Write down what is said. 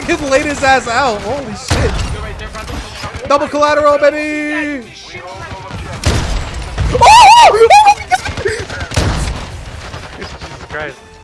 fucking laid his ass out. Holy shit. Double collateral, baby. Oh! oh Jesus Christ.